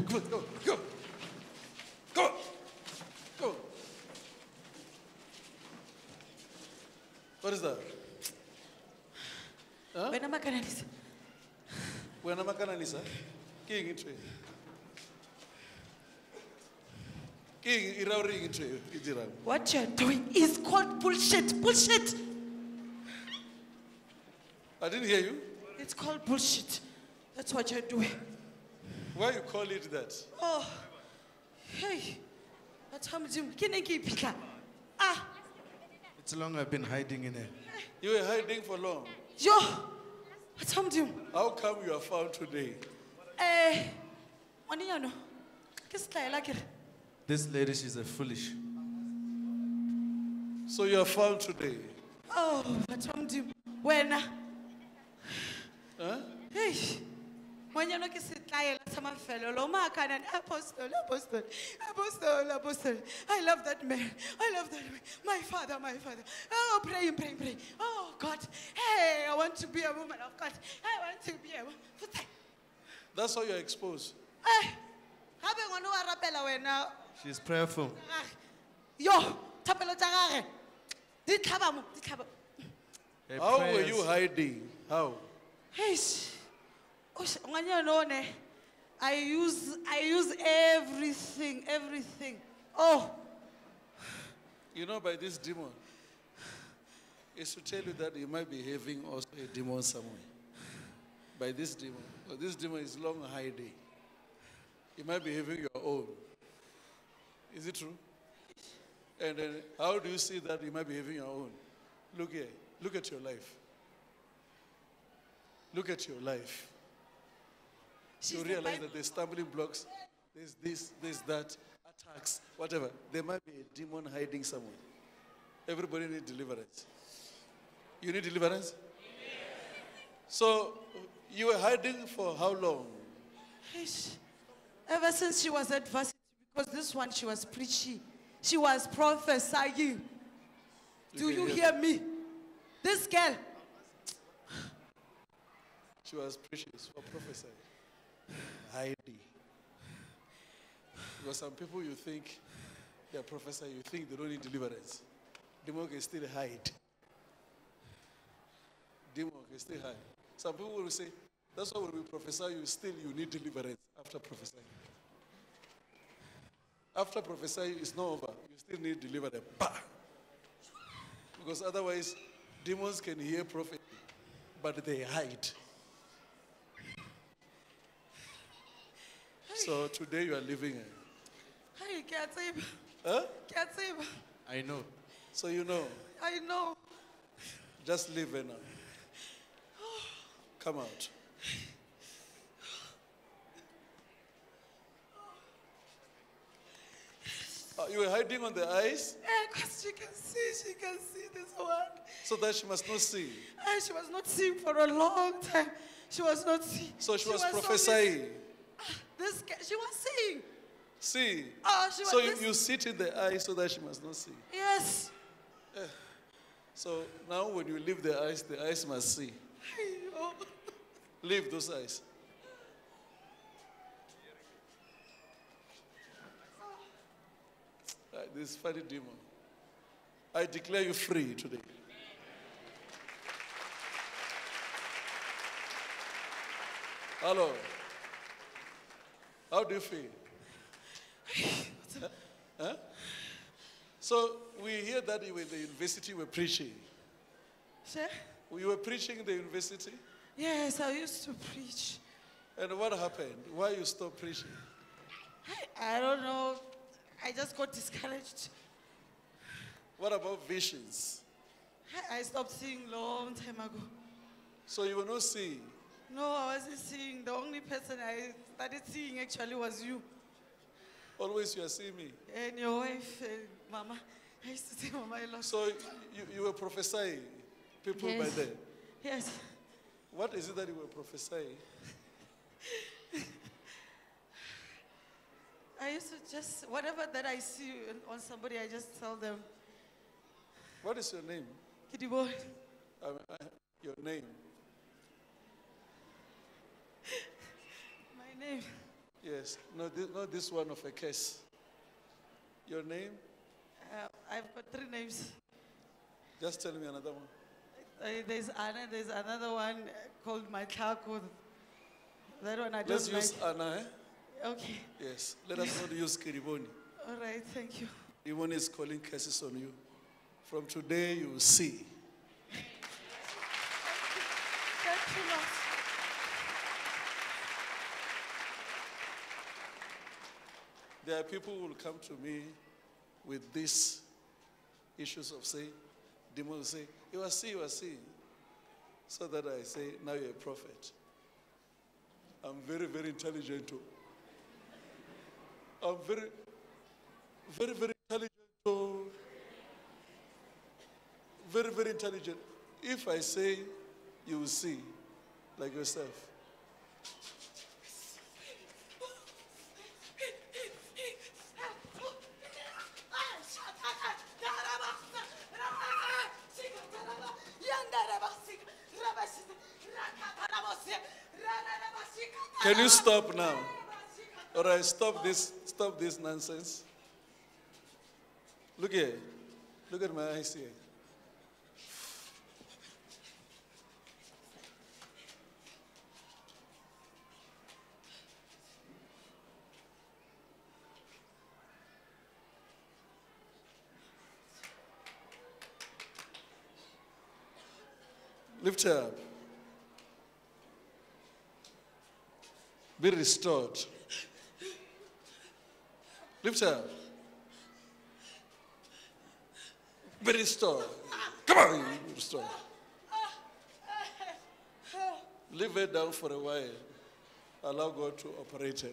for you. Come on, go, go. Go. Go. What is that? wena makananisa Wena makananisa. Ke eng ntho? Ke eng e ra hore eng ntho e dirang? what you're doing is called bullshit bullshit I didn't hear you. it's called bullshit that's what you're doing Why you call it that? oh hey batho ba modimo ke ne ke iphitlha ah It's long I've been hiding in here. You were hiding for long. yo batho ba modimo How come you are found today? um ngwanenyano ke setlaela kere This lady, she's a foolish. So you are found today. oh batho ba modimo wena Huh? Hey, ngwanyana ke setlaela sa mafelo lo maakanane apostol apostol apostol apostol i love that man. I love that man. My father my father. Oh praying praying praying oh god. Hey i want to be a woman of god. I want to be a woman Futhi, That's how you are exposed. eh gape ngwana wa rapela wena? She's prayerful. Yo thapelo tsa gage di tlhaba mo di tlhaba How were you hiding? How? Eish. I use I use everything, everything. Oh, You know, by this demon, is to tell you that you might be having also a demon somewhere. By this demon. This demon is long hiding. You might be having your own. Is it true? And then how do you see that you might be having your own? Look here. Look at your life. Look at your life. She's you realize that there's stumbling blocks, there's this, there's that, attacks, whatever. There might be a demon hiding somewhere. Everybody needs deliverance. You need deliverance? So you were hiding for how long? Ever since she was at varsity, because this one she was preaching, she was prophesying. Do can you hear hear me? This girl, She was preaching, she was prophesying. Hiding. Because some people you think they're prophesying, you think they don't need deliverance. Demon can still hide. Demon can still hide. Some people will say, that's why when we prophesy, you still you need deliverance after prophesying. After prophesying, it's not over. You still need deliverance. Bah! Because otherwise, demons can hear prophecy, but they hide. So today you are living. it. hey, ke a tseba, Huh? ke a tseba. I know. So you know, I know. just live it now. Come out. Uh, you were hiding on the ice eh, Because she can see, she can see this one. so that she must not see. And she was not seeing for a long time. She was not seeing. So she was so prophesying. This she was seeing. See. Oh, she was. So you, you sit in the ice so that she must not see. yes. So now when you leave the ice, the ice must see. Leave those eyes. Uh, this funny demon. I declare you free today. Hello. How do you feel? Huh? So we hear that you were in the university, you were preaching. Sir? You were preaching in the university, Yes, I used to preach. and what happened? Why you stopped preaching? I, I don't know. I just got discouraged. What about visions? I, I stopped seeing long time ago. So you were not seeing. No, I wasn't seeing. The only person I started seeing actually was you Always you are seeing me. and your wife, and Mama. I used to say, Mama, I lost. So you, you were prophesying people by Yes. then. Yes. What is it that you were prophesying? I used to just, whatever that I see on- somebody, I just tell them, What is your name? Kitty boy. I mean, I, your name. My name. Yes. No, this, not this one of a case. Your name? Uh, I've got three names. Just tell me another one. Uh, there's Anna, there's another one called Matlaku. That one I don't Let's like. use Anna, eh? Okay, Yes. Let us not use Kiriboni. all right, thank you. Kiriboni is calling curses on you. From today, you will see. Thank you, Lord. There are people who will come to me with these issues of say, demons will say, You are seeing, you are seeing. So that I say, Now you're a prophet. I'm very, very intelligent too. I'm very, very, very intelligent too. Very, very intelligent. If I say, you will see, like yourself. Can you stop now? All right, stop this, stop this nonsense. Look here. Look at my eyes here. Lift up. Be restored. Lift her. Be restored. Come on, be restored. Leave her down for a while. Allow God to operate her.